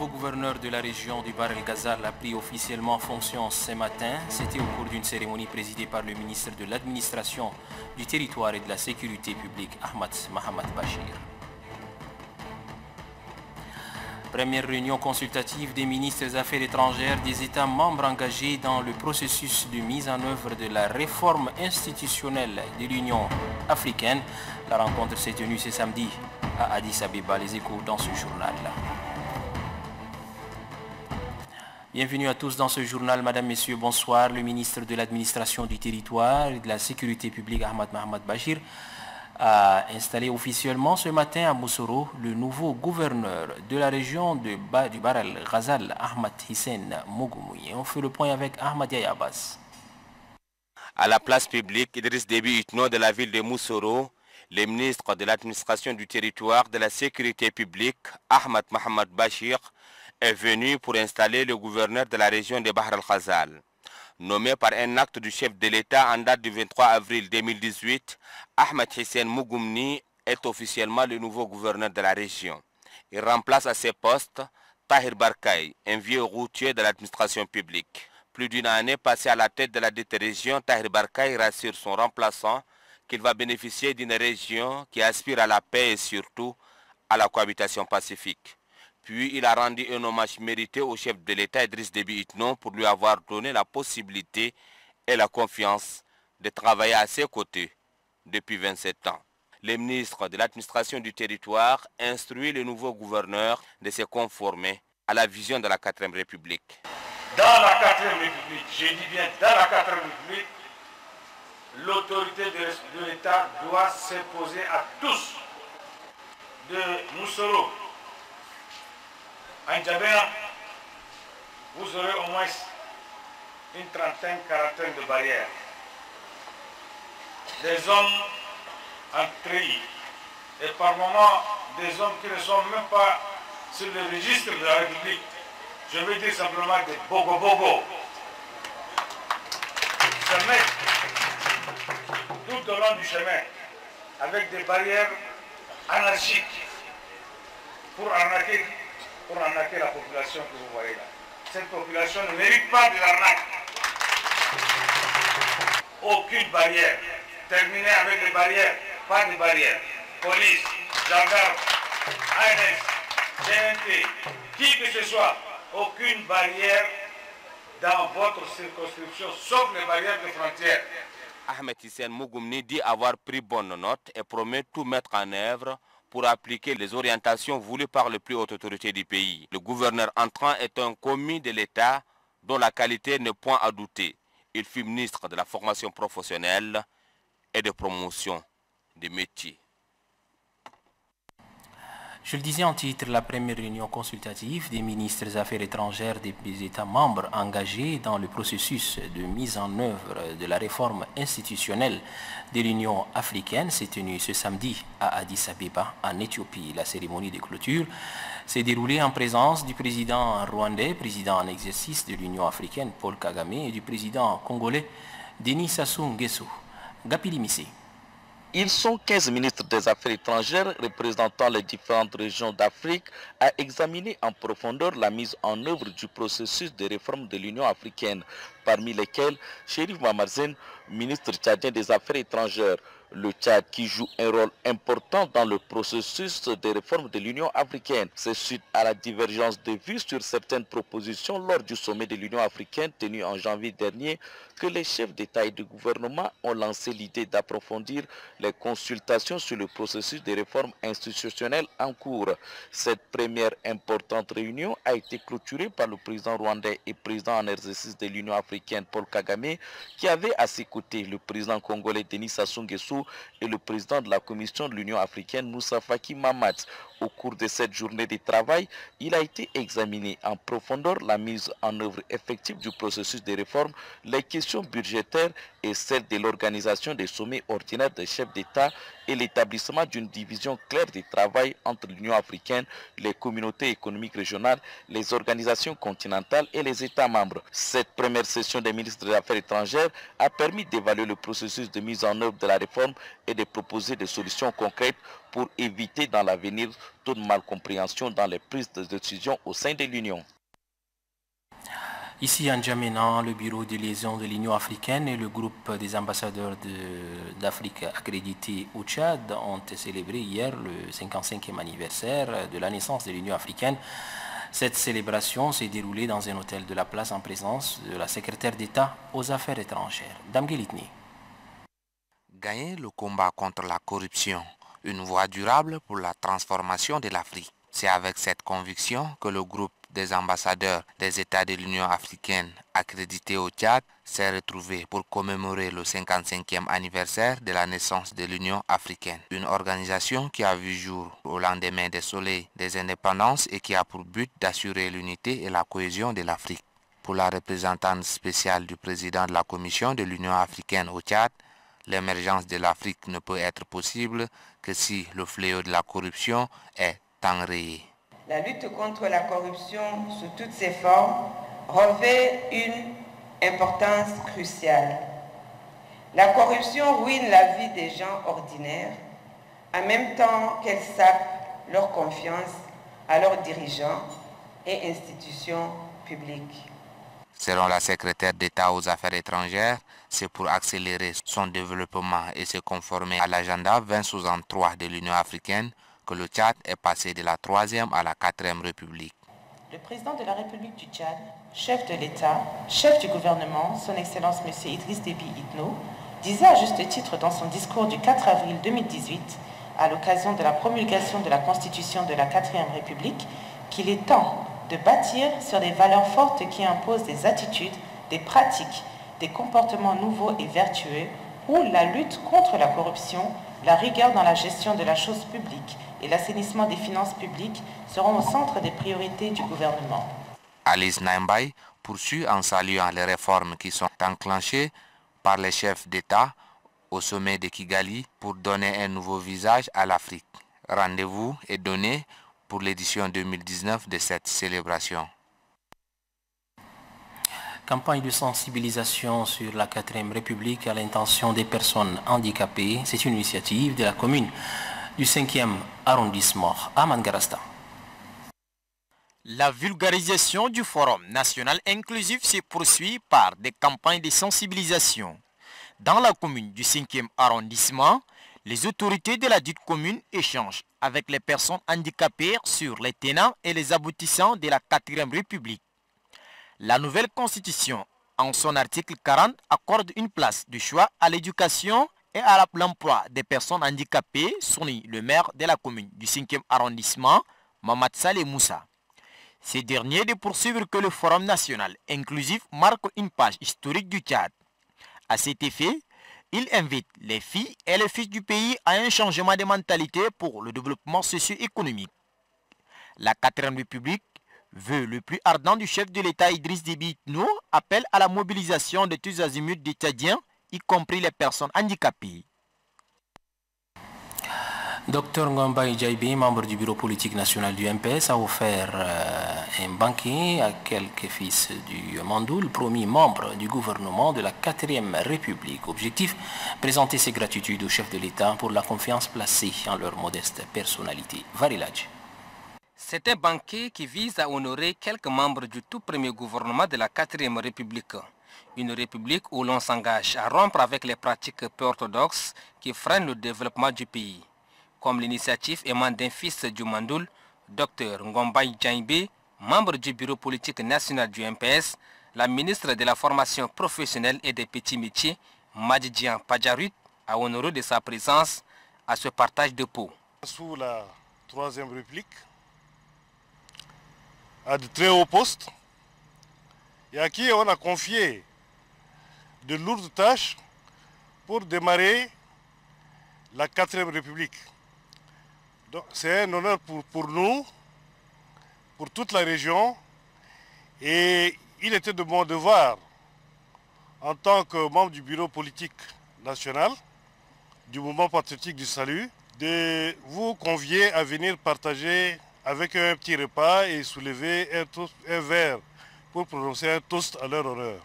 Nouveau gouverneur de la région du Bar El Ghazal a pris officiellement fonction ce matin. C'était au cours d'une cérémonie présidée par le ministre de l'Administration du Territoire et de la Sécurité publique, Ahmad Mohamed Bachir. Première réunion consultative des ministres des Affaires étrangères des États membres engagés dans le processus de mise en œuvre de la réforme institutionnelle de l'Union africaine. La rencontre s'est tenue ce samedi à Addis Abeba, les échos dans ce journal-là. Bienvenue à tous dans ce journal. Madame, Messieurs, bonsoir. Le ministre de l'Administration du Territoire et de la Sécurité publique, Ahmad Mohamed Bachir, a installé officiellement ce matin à Moussoro le nouveau gouverneur de la région de du Baral Ghazal, Ahmad Hissène Mogoumoui. On fait le point avec Ahmad Yayabas. À la place publique, Idriss Déby Itno de la ville de Moussoro, le ministre de l'administration du territoire de la sécurité publique, Ahmad Mohamed Bachir, est venu pour installer le gouverneur de la région de Bahr al-Ghazal. Nommé par un acte du chef de l'État en date du 23 avril 2018, Ahmed Hissène Mougoumni est officiellement le nouveau gouverneur de la région. Il remplace à ses postes Tahir Barkay, un vieux routier de l'administration publique. Plus d'une année passée à la tête de la dite région, Tahir Barkay rassure son remplaçant qu'il va bénéficier d'une région qui aspire à la paix et surtout à la cohabitation pacifique. Puis il a rendu un hommage mérité au chef de l'État Idriss Déby Itno pour lui avoir donné la possibilité et la confiance de travailler à ses côtés depuis 27 ans. Le ministre de l'administration du territoire instruit le nouveau gouverneur de se conformer à la vision de la 4ème République. Dans la 4ème République, je dis bien dans la 4ème République, l'autorité de l'État doit s'imposer à tous. De Moussoro à N'Djamena, vous aurez au moins une trentaine, quarantaine de barrières. Des hommes en treillis et par moments des hommes qui ne sont même pas sur le registre de la République. Je veux dire simplement des bogo-bogo. Se mettent tout au long du chemin avec des barrières anarchiques pour arnaquer pour arnaquer la population que vous voyez là. Cette population ne mérite pas de l'arnaque. Aucune barrière. Terminer avec les barrières, pas de barrières. Police, gendarme, ANS, GNT, qui que ce soit, aucune barrière dans votre circonscription, sauf les barrières de frontières. Ahmed Hissène Mougoumni dit avoir pris bonne note et promet tout mettre en œuvre pour appliquer les orientations voulues par les plus hautes autorités du pays. Le gouverneur entrant est un commis de l'État dont la qualité n'est point à douter. Il fut ministre de la formation professionnelle et de promotion des métiers. Je le disais en titre, la première réunion consultative des ministres des Affaires étrangères des États membres engagés dans le processus de mise en œuvre de la réforme institutionnelle de l'Union africaine s'est tenue ce samedi à Addis Abeba, en Éthiopie. La cérémonie de clôture s'est déroulée en présence du président rwandais, président en exercice de l'Union africaine, Paul Kagame, et du président congolais, Denis Sassou Nguesso. Gapili ils sont 15 ministres des Affaires étrangères représentant les différentes régions d'Afrique à examiner en profondeur la mise en œuvre du processus de réforme de l'Union africaine, parmi lesquels Chérif Mamarzen, ministre tchadien des Affaires étrangères, le Tchad qui joue un rôle important dans le processus de réforme de l'Union africaine. C'est suite à la divergence de vues sur certaines propositions lors du sommet de l'Union africaine tenu en janvier dernier que les chefs d'État et de gouvernement ont lancé l'idée d'approfondir les consultations sur le processus de réforme institutionnelle en cours. Cette première importante réunion a été clôturée par le président rwandais et président en exercice de l'Union africaine Paul Kagame qui avait à ses côtés le président congolais Denis Sassou Nguesso et le président de la Commission de l'Union africaine Moussa Faki Mamat. Au cours de cette journée de travail, il a été examiné en profondeur la mise en œuvre effective du processus de réforme, les questions budgétaires et celle de l'organisation des sommets ordinaires des chefs d'État et l'établissement d'une division claire du travail entre l'Union africaine, les communautés économiques régionales, les organisations continentales et les États membres. Cette première session des ministres des Affaires étrangères a permis d'évaluer le processus de mise en œuvre de la réforme et de proposer des solutions concrètes pour éviter dans l'avenir toute malcompréhension dans les prises de décision au sein de l'Union. Ici, en Djamena, le bureau de liaison de l'Union africaine et le groupe des ambassadeurs d'Afrique accrédités au Tchad ont célébré hier le 55e anniversaire de la naissance de l'Union africaine. Cette célébration s'est déroulée dans un hôtel de la place en présence de la secrétaire d'État aux affaires étrangères, Dame Gelitni. Gagner le combat contre la corruption, une voie durable pour la transformation de l'Afrique. C'est avec cette conviction que le groupe des ambassadeurs des États de l'Union africaine accrédités au Tchad s'est retrouvé pour commémorer le 55e anniversaire de la naissance de l'Union africaine, une organisation qui a vu jour au lendemain des soleils des indépendances et qui a pour but d'assurer l'unité et la cohésion de l'Afrique. Pour la représentante spéciale du président de la Commission de l'Union africaine au Tchad, l'émergence de l'Afrique ne peut être possible que si le fléau de la corruption est enrayé. La lutte contre la corruption sous toutes ses formes revêt une importance cruciale. La corruption ruine la vie des gens ordinaires en même temps qu'elle sape leur confiance à leurs dirigeants et institutions publiques. Selon la secrétaire d'État aux Affaires étrangères, c'est pour accélérer son développement et se conformer à l'agenda 2063 de l'Union africaine le Tchad est passé de la troisième à la quatrième République. Le président de la République du Tchad, chef de l'État, chef du gouvernement, son Excellence M. Idriss Déby Itno, disait à juste titre dans son discours du 4 avril 2018, à l'occasion de la promulgation de la Constitution de la quatrième République, qu'il est temps de bâtir sur des valeurs fortes qui imposent des attitudes, des pratiques, des comportements nouveaux et vertueux, où la lutte contre la corruption, la rigueur dans la gestion de la chose publique, et l'assainissement des finances publiques seront au centre des priorités du gouvernement. Alice Naimbay poursuit en saluant les réformes qui sont enclenchées par les chefs d'État au sommet de Kigali pour donner un nouveau visage à l'Afrique. Rendez-vous est donné pour l'édition 2019 de cette célébration. Campagne de sensibilisation sur la 4ème République à l'intention des personnes handicapées. C'est une initiative de la commune du 5e arrondissement à Mangarasta. La vulgarisation du Forum national inclusif se poursuit par des campagnes de sensibilisation. Dans la commune du 5e arrondissement, les autorités de la dite commune échangent avec les personnes handicapées sur les tenants et les aboutissants de la 4e République. La nouvelle constitution, en son article 40, accorde une place de choix à l'éducation et à l'emploi des personnes handicapées, sourit le maire de la commune du 5e arrondissement, Mamad Saleh Moussa. Ces derniers de poursuivre que le Forum national inclusif marque une page historique du Tchad. À cet effet, il invite les filles et les fils du pays à un changement de mentalité pour le développement socio-économique. La 4 République veut le plus ardent du chef de l'État Idriss Déby appelle à la mobilisation de tous azimuts des y compris les personnes handicapées. Dr Ngomba Ijaïbi, membre du bureau politique national du MPS, a offert euh, un banquet à quelques fils du Mandoul, promis membre du gouvernement de la 4ème République. Objectif, présenter ses gratitudes au chef de l'État pour la confiance placée en leur modeste personnalité. Varilaj. C'est un banquet qui vise à honorer quelques membres du tout premier gouvernement de la 4ème République une république où l'on s'engage à rompre avec les pratiques peu orthodoxes qui freinent le développement du pays. Comme l'initiative émane d'un fils du Mandoul, Dr Ngombay Djaïbe, membre du bureau politique national du MPS, la ministre de la formation professionnelle et des petits métiers, Madjidian Pajarut, a honoré de sa présence à ce partage de peau. Sous la Troisième République, à de très hauts postes, et à qui on a confié de lourdes tâches pour démarrer la 4ème République. C'est un honneur pour, nous, pour toute la région, et il était de mon devoir en tant que membre du bureau politique national du mouvement patriotique du salut, de vous convier à venir partager avec un petit repas et soulever un, verre pour prononcer un toast à leur honneur.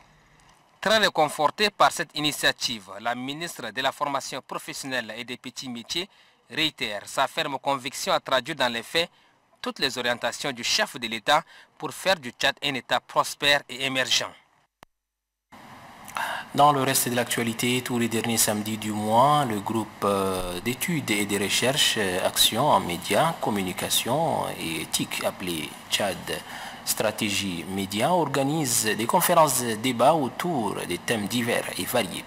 Très réconforté par cette initiative, la ministre de la formation professionnelle et des petits métiers réitère sa ferme conviction à traduire dans les faits toutes les orientations du chef de l'État pour faire du Tchad un État prospère et émergent. Dans le reste de l'actualité, tous les derniers samedis du mois, le groupe euh, d'études et de recherches euh, Action en médias, communication et éthique appelé Tchad Stratégie Média organise des conférences de débat autour des thèmes divers et variés.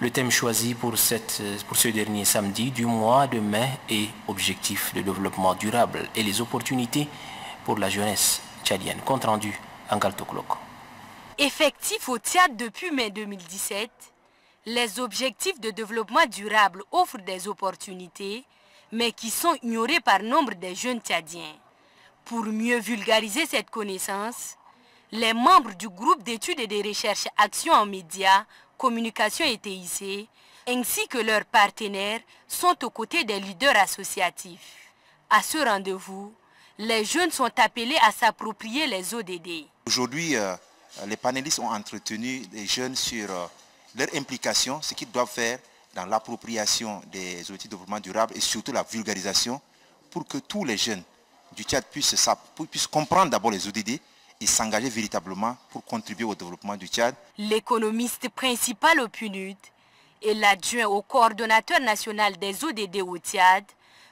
Le thème choisi pour, ce dernier samedi du mois de mai est Objectifs de développement durable et les opportunités pour la jeunesse tchadienne. Compte rendu en Galtoklok. Effectif au Tchad depuis mai 2017, les objectifs de développement durable offrent des opportunités, mais qui sont ignorés par nombre des jeunes Tchadiens. Pour mieux vulgariser cette connaissance, les membres du groupe d'études et de recherche Action en médias Communication et TIC, ainsi que leurs partenaires, sont aux côtés des leaders associatifs. À ce rendez-vous, les jeunes sont appelés à s'approprier les ODD. Aujourd'hui, euh, les panélistes ont entretenu les jeunes sur euh, leur implication, ce qu'ils doivent faire dans l'appropriation des outils de développement durable et surtout la vulgarisation pour que tous les jeunes du Tchad puissent, puissent comprendre d'abord les ODD et s'engager véritablement pour contribuer au développement du Tchad. L'économiste principal au PNUD et l'adjoint au coordonnateur national des ODD au Tchad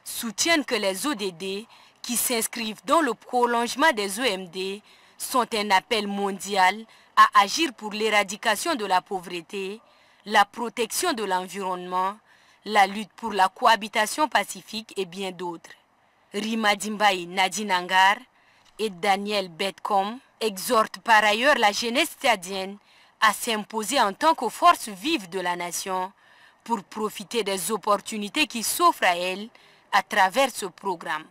soutiennent que les ODD qui s'inscrivent dans le prolongement des OMD sont un appel mondial à agir pour l'éradication de la pauvreté, la protection de l'environnement, la lutte pour la cohabitation pacifique et bien d'autres. Rima Dimbaï Nadinangar et Daniel Betcom exhortent par ailleurs la jeunesse stadienne à s'imposer en tant que force vive de la nation pour profiter des opportunités qui s'offrent à elle à travers ce programme.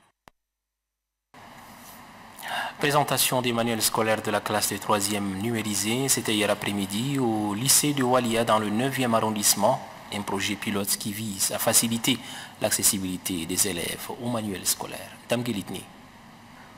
Présentation des manuels scolaires de la classe des 3e numérisés, c'était hier après-midi au lycée de Walia dans le 9e arrondissement, un projet pilote qui vise à faciliter l'accessibilité des élèves aux manuels scolaires. Dame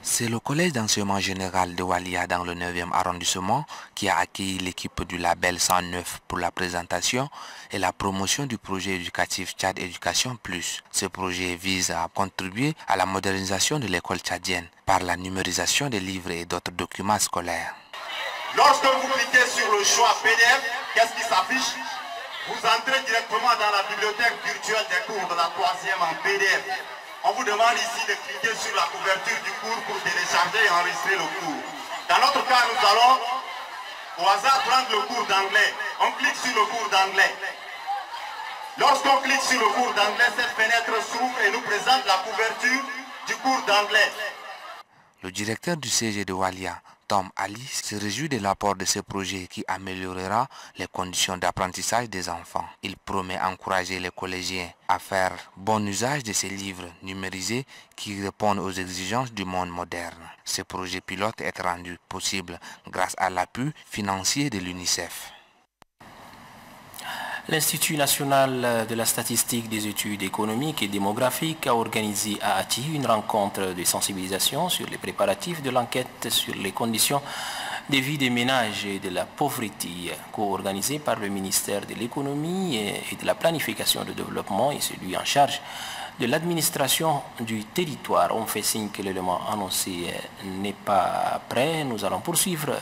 c'est le collège d'enseignement général de Walia dans le 9e arrondissement qui a accueilli l'équipe du label 109 pour la présentation et la promotion du projet éducatif Tchad Éducation Plus. Ce projet vise à contribuer à la modernisation de l'école tchadienne par la numérisation des livres et d'autres documents scolaires. Lorsque vous cliquez sur le choix PDF, qu'est-ce qui s'affiche? Vous entrez directement dans la bibliothèque virtuelle des cours de la troisième en PDF. On vous demande ici de cliquer sur la couverture du cours pour télécharger et enregistrer le cours. Dans notre cas, nous allons au hasard prendre le cours d'anglais. On clique sur le cours d'anglais. Lorsqu'on clique sur le cours d'anglais, cette fenêtre s'ouvre et nous présente la couverture du cours d'anglais. Le directeur du CG de Walia, Tom Ali se réjouit de l'apport de ce projet qui améliorera les conditions d'apprentissage des enfants. Il promet encourager les collégiens à faire bon usage de ces livres numérisés qui répondent aux exigences du monde moderne. Ce projet pilote est rendu possible grâce à l'appui financier de l'UNICEF. L'Institut national de la statistique des études économiques et démographiques a organisé à Ati une rencontre de sensibilisation sur les préparatifs de l'enquête sur les conditions de vie des ménages et de la pauvreté, co-organisée par le ministère de l'économie et de la planification de développement et celui en charge de l'administration du territoire. On fait signe que l'élément annoncé n'est pas prêt. Nous allons poursuivre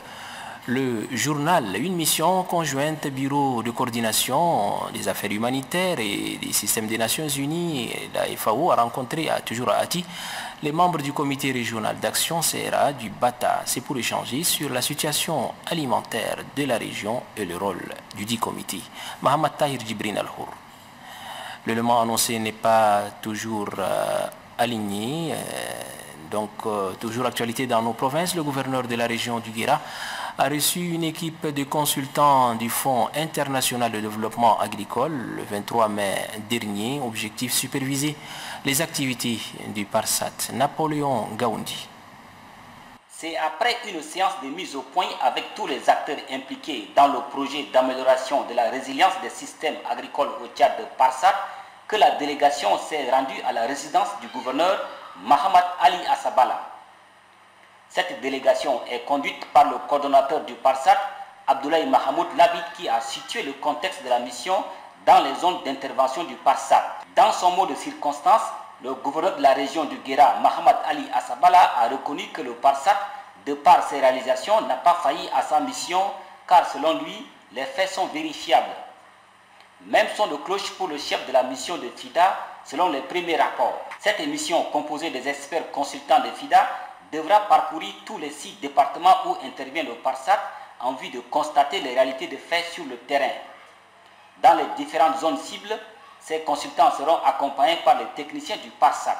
le journal, une mission conjointe Bureau de coordination des affaires humanitaires et des systèmes des Nations Unies, la FAO a rencontré à, toujours à Ati les membres du comité régional d'action CRA du Bata. C'est pour échanger sur la situation alimentaire de la région et le rôle du dit comité. Mohamed Tahir Djibrin Al-Hour. L'élément annoncé n'est pas toujours euh, aligné. Euh, donc, euh, toujours actualité dans nos provinces. Le gouverneur de la région du Guéra a reçu une équipe de consultants du Fonds international de développement agricole le 23 mai dernier. Objectif superviser les activités du PARSAT. Napoléon Gaundi. C'est après une séance de mise au point avec tous les acteurs impliqués dans le projet d'amélioration de la résilience des systèmes agricoles au Tchad de Parsat que la délégation s'est rendue à la résidence du gouverneur Mohamed Ali Asabala. Cette délégation est conduite par le coordonnateur du Parsat, Abdoulaye Mahamoud Labid, qui a situé le contexte de la mission dans les zones d'intervention du Parsat. Dans son mot de circonstance, le gouverneur de la région du Guéra, Mohamed Ali Asabala, a reconnu que le Parsat, de par ses réalisations, n'a pas failli à sa mission, car selon lui, les faits sont vérifiables. Même son de cloche pour le chef de la mission de FIDA, selon les premiers rapports. Cette mission, composée des experts consultants de FIDA, devra parcourir tous les six départements où intervient le Parsat en vue de constater les réalités de faits sur le terrain. Dans les différentes zones cibles, ces consultants seront accompagnés par les techniciens du PASSAC.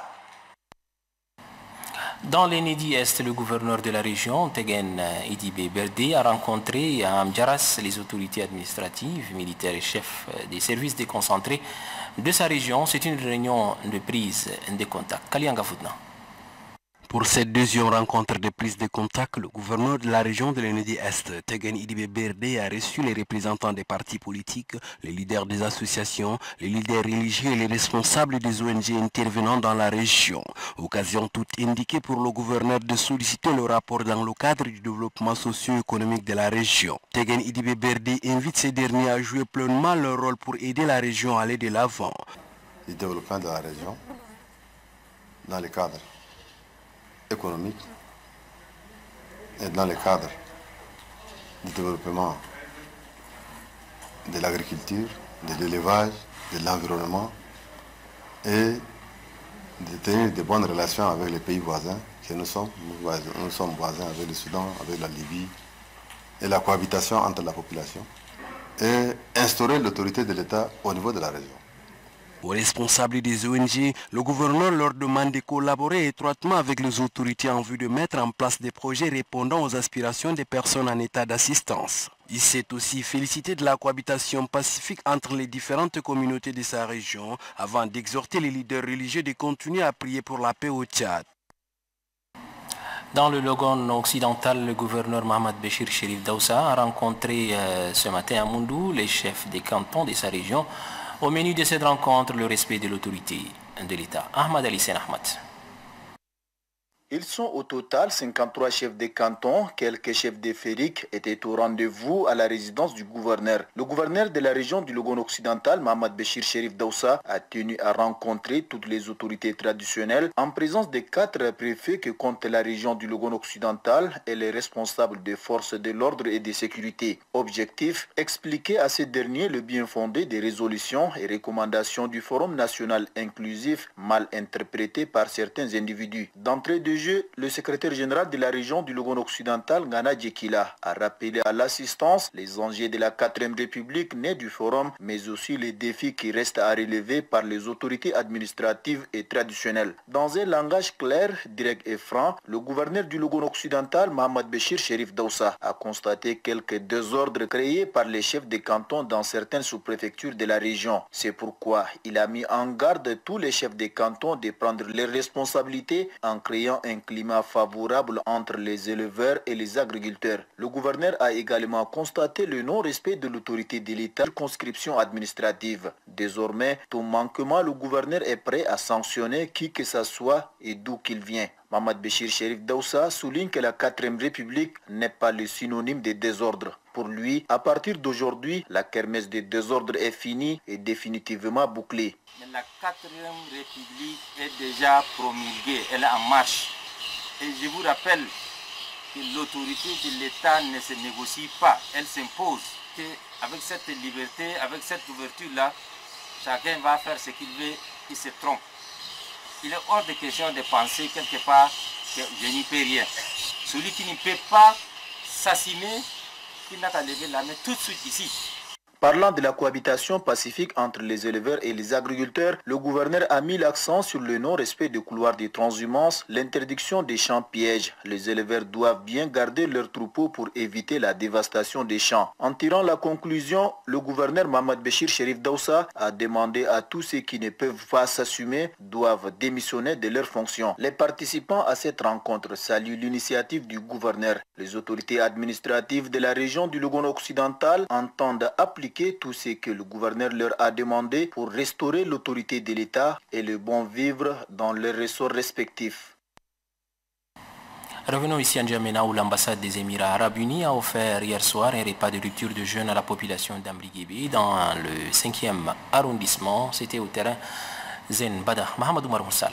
Dans l'Enedi Est, le gouverneur de la région, Tegen Idibé Berdé, a rencontré à Amdjaras les autorités administratives, militaires et chefs des services déconcentrés de sa région. C'est une réunion de prise de contact. Kalianga Foudna. Pour cette deuxième rencontre de prise de contact, le gouverneur de la région de l'Enedi-Est, Tegen Idibé Berdé, a reçu les représentants des partis politiques, les leaders des associations, les leaders religieux et les responsables des ONG intervenant dans la région. Occasion toute indiquée pour le gouverneur de solliciter le rapport dans le cadre du développement socio-économique de la région. Tegen Idibé Berdé invite ces derniers à jouer pleinement leur rôle pour aider la région à aller de l'avant. Le développement de la région dans le cadre économique et dans le cadre du développement de l'agriculture, de l'élevage, de l'environnement et de tenir de bonnes relations avec les pays voisins que nous sommes. Nous sommes voisins avec le Soudan, avec la Libye et la cohabitation entre la population et instaurer l'autorité de l'État au niveau de la région. Aux responsables des ONG, le gouverneur leur demande de collaborer étroitement avec les autorités en vue de mettre en place des projets répondant aux aspirations des personnes en état d'assistance. Il s'est aussi félicité de la cohabitation pacifique entre les différentes communautés de sa région avant d'exhorter les leaders religieux de continuer à prier pour la paix au Tchad. Dans le Logon occidental, le gouverneur Mohamed Béchir Sherif Daoussa a rencontré euh, ce matin à Mundou les chefs des cantons de sa région au menu de cette rencontre, le respect de l'autorité de l'État. Ahmad Ali Sen Ahmad. Ils sont au total 53 chefs de canton, quelques chefs de fériques étaient au rendez-vous à la résidence du gouverneur. Le gouverneur de la région du Logon occidental, Mohamed Béchir Sherif Daoussa, a tenu à rencontrer toutes les autorités traditionnelles en présence des quatre préfets que compte la région du Logon occidental et les responsables des forces de l'ordre et de sécurité. Objectif, expliquer à ces derniers le bien fondé des résolutions et recommandations du Forum national inclusif mal interprété par certains individus. D'entrée de le secrétaire général de la région du Logon occidental, Ghana Djekila, a rappelé à l'assistance les enjeux de la 4ème République née du forum, mais aussi les défis qui restent à relever par les autorités administratives et traditionnelles. Dans un langage clair, direct et franc, le gouverneur du Logon occidental, Mohamed Béchir Sherif Daoussa, a constaté quelques désordres créés par les chefs des cantons dans certaines sous-préfectures de la région. C'est pourquoi il a mis en garde tous les chefs des cantons de prendre leurs responsabilités en créant un climat favorable entre les éleveurs et les agriculteurs. Le gouverneur a également constaté le non-respect de l'autorité de l'État conscription administrative. Désormais, tout manquement, le gouverneur est prêt à sanctionner qui que ce soit et d'où qu'il vient. Mohamed Béchir Sherif Daoussa souligne que la 4ème République n'est pas le synonyme de désordre. Pour lui, à partir d'aujourd'hui, la kermesse des désordres est finie et définitivement bouclée. La 4ème République est déjà promulguée, elle est en marche. Et je vous rappelle que l'autorité de l'État ne se négocie pas, elle s'impose. Avec cette liberté, avec cette ouverture-là, chacun va faire ce qu'il veut, il se trompe. Il est hors de question de penser quelque part que je n'y peux rien. Celui qui ne peut pas s'assumer, il n'a qu'à lever la main tout de suite ici. Parlant de la cohabitation pacifique entre les éleveurs et les agriculteurs, le gouverneur a mis l'accent sur le non-respect des couloirs de transhumance, l'interdiction des champs pièges. Les éleveurs doivent bien garder leurs troupeaux pour éviter la dévastation des champs. En tirant la conclusion, le gouverneur Mohamed Béchir Sherif Daoussa a demandé à tous ceux qui ne peuvent pas s'assumer doivent démissionner de leurs fonctions. Les participants à cette rencontre saluent l'initiative du gouverneur. Les autorités administratives de la région du Logon occidental entendent appliquer tout ce que le gouverneur leur a demandé pour restaurer l'autorité de l'État et le bon vivre dans leurs ressorts respectifs. Revenons ici à N'Djamena où l'ambassade des Émirats arabes unis a offert hier soir un repas de rupture de jeûne à la population d'Ambriguibi dans le 5e arrondissement. C'était au terrain Zen Bada. Mohamed Oumar Moussal.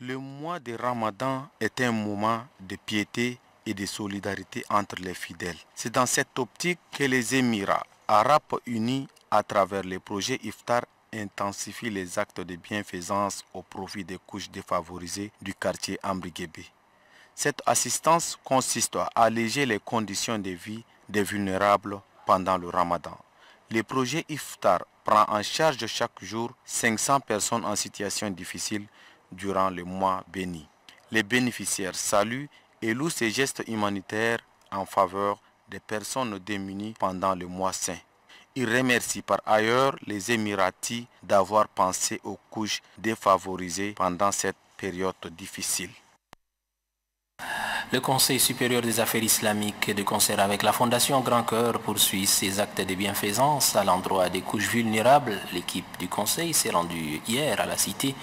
Le mois de Ramadan est un moment de piété et de solidarité entre les fidèles. C'est dans cette optique que les Émirats arabes unis à travers les projets IFTAR intensifient les actes de bienfaisance au profit des couches défavorisées du quartier Ambriguébé. Cette assistance consiste à alléger les conditions de vie des vulnérables pendant le ramadan. Le projet IFTAR prend en charge chaque jour 500 personnes en situation difficile durant le mois béni. Les bénéficiaires saluent et louent ces gestes humanitaires en faveur des personnes démunies pendant le mois saint. Il remercie par ailleurs les Émiratis d'avoir pensé aux couches défavorisées pendant cette période difficile. Le Conseil supérieur des affaires islamiques, de concert avec la Fondation Grand Cœur, poursuit ses actes de bienfaisance à l'endroit des couches vulnérables. L'équipe du Conseil s'est rendue hier à la cité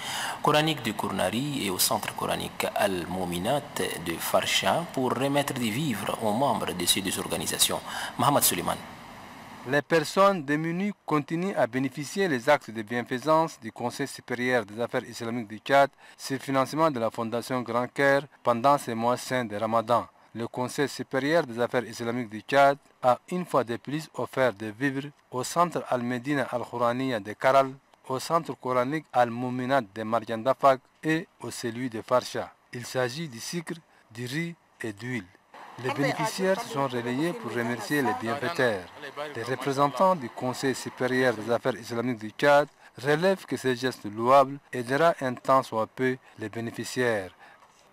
coranique de Kournari et au centre coranique Al-Mominat de Farsha pour remettre des vivres aux membres de ces deux organisations. Mohamed Suleiman. Les personnes démunies continuent à bénéficier des actes de bienfaisance du Conseil supérieur des affaires islamiques du Tchad sur financement de la Fondation Grand Cœur pendant ces mois saints de Ramadan. Le Conseil supérieur des affaires islamiques du Tchad a une fois de plus offert des vivres au centre Al-Medina Al-Khouraniya de Karal, au centre coranique Al-Mouminat de Mariandafak et au celui de Farsha. Il s'agit du sucre, du riz et d'huile. Les bénéficiaires se sont relayés pour remercier les bienfaiteurs. Les représentants du Conseil supérieur des affaires islamiques du Tchad relèvent que ce geste louable aidera un temps soit peu les bénéficiaires.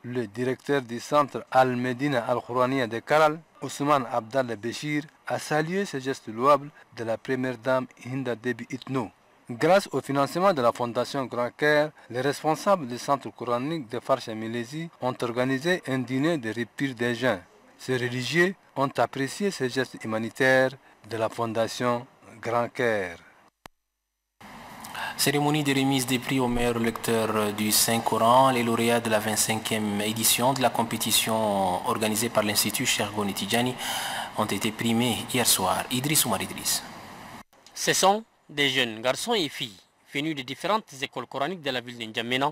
Le directeur du centre Al-Medina Al-Khouraniya de Karal, Ousmane Abdallah Béchir, a salué ce geste louable de la première dame Hinda Debi Itno. Grâce au financement de la Fondation Grand Caire, les responsables du centre coranique de Farcha Milési ont organisé un dîner de rupture des gens. Ces religieux ont apprécié ces gestes humanitaires de la Fondation Grand Caire. Cérémonie de remise des prix aux meilleurs lecteurs du Saint-Coran, les lauréats de la 25e édition de la compétition organisée par l'Institut Chergon Tidjani ont été primés hier soir. Idriss Oumar Idriss. Ce sont des jeunes garçons et filles venus de différentes écoles coraniques de la ville de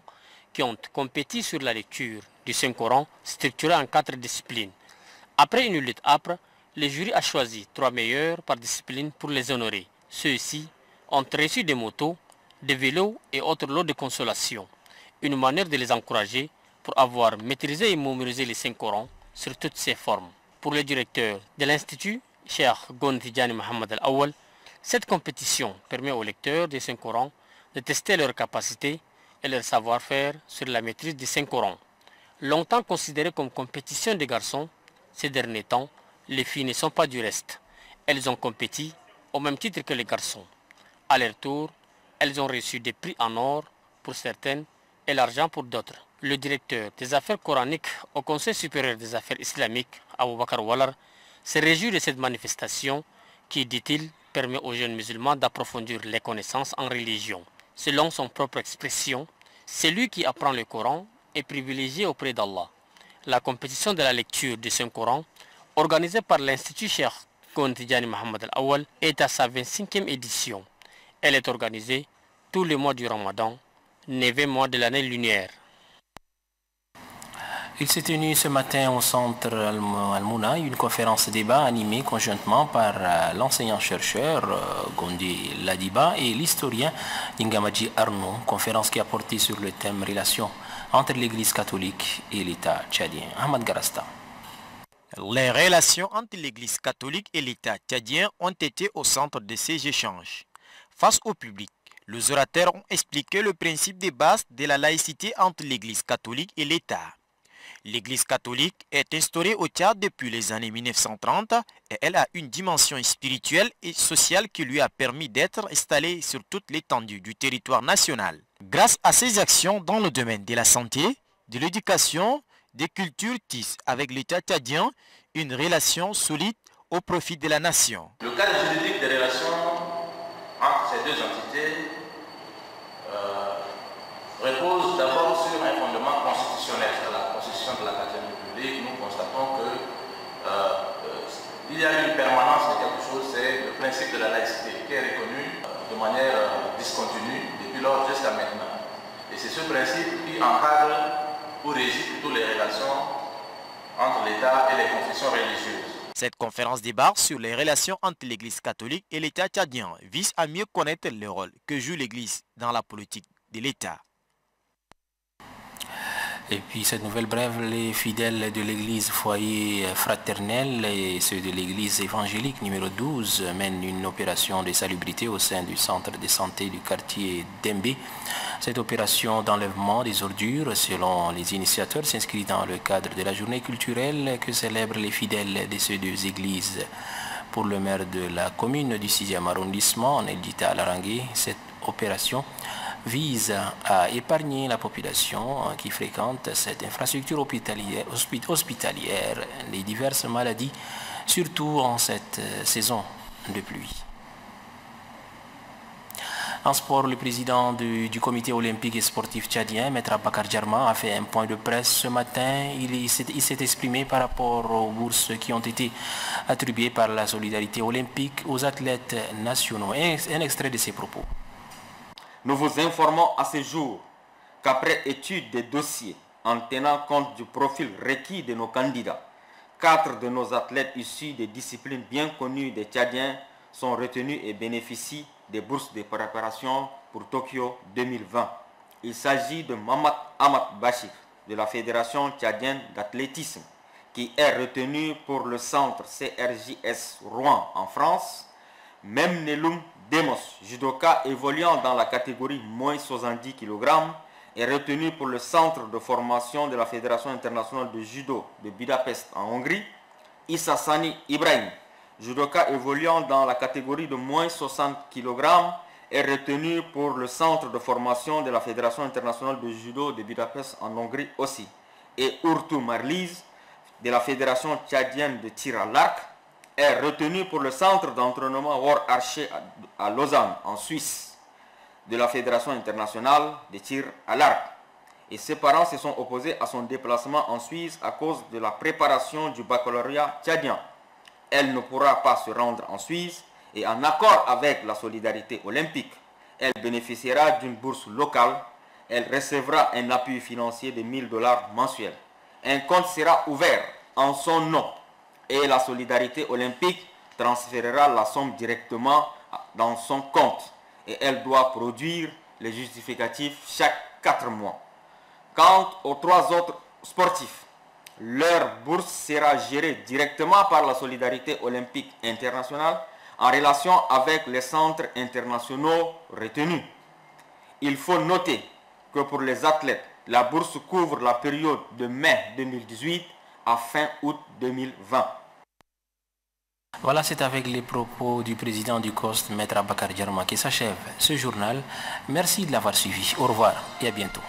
qui ont compéti sur la lecture du Saint-Coran structuré en quatre disciplines. Après une lutte âpre, le jury a choisi trois meilleurs par discipline pour les honorer. Ceux-ci ont reçu des motos, des vélos et autres lots de consolation. Une manière de les encourager pour avoir maîtrisé et mémorisé les cinq Corans sur toutes ses formes. Pour le directeur de l'Institut, Cheikh Gontidjani Mohamed Al-Awwal, cette compétition permet aux lecteurs des cinq Corans de tester leurs capacités et leur savoir-faire sur la maîtrise des cinq Corans. Longtemps considéré comme compétition des garçons, ces derniers temps, les filles ne sont pas du reste. Elles ont compéti au même titre que les garçons. À leur tour, elles ont reçu des prix en or pour certaines et l'argent pour d'autres. Le directeur des affaires coraniques au Conseil supérieur des affaires islamiques, Bakar Wallar, se réjouit de cette manifestation qui, dit-il, permet aux jeunes musulmans d'approfondir les connaissances en religion. Selon son propre expression, celui qui apprend le Coran est privilégié auprès d'Allah la compétition de la lecture du Saint-Coran, organisée par l'Institut Cheikh Kontidjani Mohamed Al-Awwal, est à sa 25e édition. Elle est organisée tous les mois du Ramadan, 9 mois de l'année lunaire. Il s'est tenu ce matin au centre Al-Mouna une conférence débat animée conjointement par euh, l'enseignant-chercheur euh, Gondi Ladiba et l'historien Ingamadji Arnaud, conférence qui a porté sur le thème relation entre l'Église catholique et l'État tchadien. Ahmad Garasta. Les relations entre l'Église catholique et l'État tchadien ont été au centre de ces échanges. Face au public, les orateurs ont expliqué le principe de base de la laïcité entre l'Église catholique et l'État. L'Église catholique est instaurée au Tchad depuis les années 1930 et elle a une dimension spirituelle et sociale qui lui a permis d'être installée sur toute l'étendue du territoire national. Grâce à ses actions dans le domaine de la santé, de l'éducation, des cultures tissent avec l'État tchadien une relation solide au profit de la nation. Le cadre juridique des relations entre ces deux entités euh, repose d'abord sur un fondement constitutionnel, c'est la constitution de la 4 République. Nous constatons qu'il euh, euh, y a une permanence de quelque chose, c'est le principe de la laïcité qui est reconnu de manière discontinue depuis lors jusqu'à maintenant. Et c'est ce principe qui encadre pour régir toutes les relations entre l'État et les confessions religieuses. Cette conférence débat sur les relations entre l'Église catholique et l'État tchadien vise à mieux connaître le rôle que joue l'Église dans la politique de l'État. Et puis cette nouvelle brève, les fidèles de l'église foyer fraternel et ceux de l'église évangélique numéro 12 mènent une opération de salubrité au sein du centre de santé du quartier d'Embe. Cette opération d'enlèvement des ordures, selon les initiateurs, s'inscrit dans le cadre de la journée culturelle que célèbrent les fidèles de ces deux églises. Pour le maire de la commune du 6e arrondissement, Neldita Larangue, cette opération vise à épargner la population qui fréquente cette infrastructure hospitalière, les diverses maladies, surtout en cette saison de pluie. En sport, le président du, comité olympique et sportif tchadien, Maître Bakar Djarma, a fait un point de presse ce matin. Il, il s'est exprimé par rapport aux bourses qui ont été attribuées par la solidarité olympique aux athlètes nationaux. un extrait de ses propos. Nous vous informons à ce jour qu'après étude des dossiers en tenant compte du profil requis de nos candidats, quatre de nos athlètes issus des disciplines bien connues des Tchadiens sont retenus et bénéficient des bourses de préparation pour Tokyo 2020. Il s'agit de Mamad Ahmad Bashir de la Fédération tchadienne d'athlétisme qui est retenu pour le centre CRJS Rouen en France, Même Nelum Demos, judoka évoluant dans la catégorie moins 70 kg, est retenu pour le centre de formation de la Fédération internationale de judo de Budapest en Hongrie. Issa Sani Ibrahim, judoka évoluant dans la catégorie de moins 60 kg, est retenu pour le centre de formation de la Fédération internationale de judo de Budapest en Hongrie aussi. Et Urtu Marliz, de la Fédération tchadienne de tir à l'arc, est retenu pour le centre d'entraînement War Archer à Lausanne, en Suisse, de la Fédération internationale de tir à l'arc. Et ses parents se sont opposés à son déplacement en Suisse à cause de la préparation du baccalauréat tchadien. Elle ne pourra pas se rendre en Suisse et en accord avec la solidarité olympique, elle bénéficiera d'une bourse locale. Elle recevra un appui financier de 1000 dollars mensuels. Un compte sera ouvert en son nom et la solidarité olympique transférera la somme directement dans son compte et elle doit produire les justificatifs chaque 4 mois. Quant aux trois autres sportifs, leur bourse sera gérée directement par la solidarité olympique internationale en relation avec les centres internationaux retenus. Il faut noter que pour les athlètes, la bourse couvre la période de mai 2018 fin août 2020. Voilà, c'est avec les propos du président du COST, Maître Abakar Djarma, qui s'achève ce journal. Merci de l'avoir suivi. Au revoir et à bientôt.